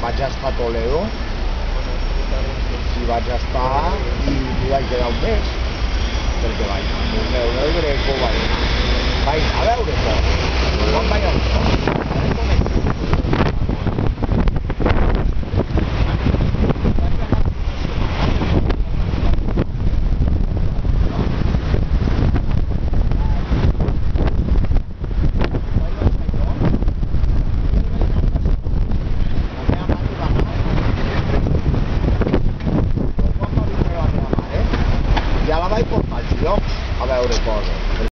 vaig estar a Toledo, si vaig estar i m'hi vaig quedar un mes, perquè vaig anar al Museu del Greco, vaig anar, a veure tot. i pot anar als llocs a veure coses.